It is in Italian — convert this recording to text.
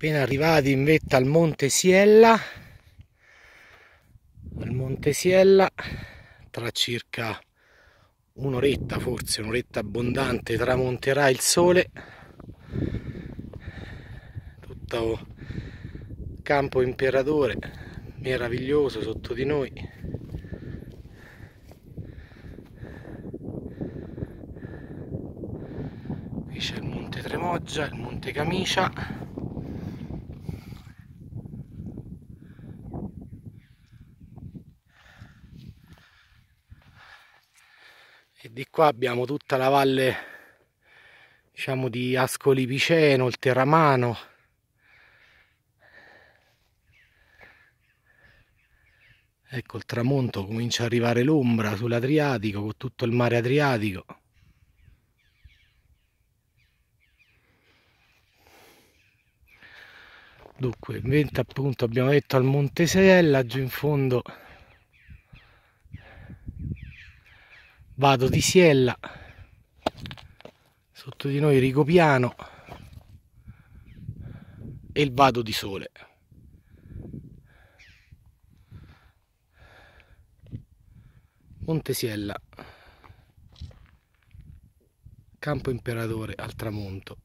appena arrivati in vetta al Monte Siella al Monte Siella tra circa un'oretta forse un'oretta abbondante tramonterà il sole. Tutto campo imperatore meraviglioso sotto di noi. Qui c'è il monte Tremoggia il monte Camicia e di qua abbiamo tutta la valle diciamo di Ascoli Piceno, il Terramano. Ecco il tramonto comincia ad arrivare l'ombra sull'Adriatico con tutto il mare Adriatico. Dunque in venta appunto abbiamo detto al Monte Sella giù in fondo vado di Siella sotto di noi Rigopiano e il vado di Sole. Monte Siella Campo Imperatore al tramonto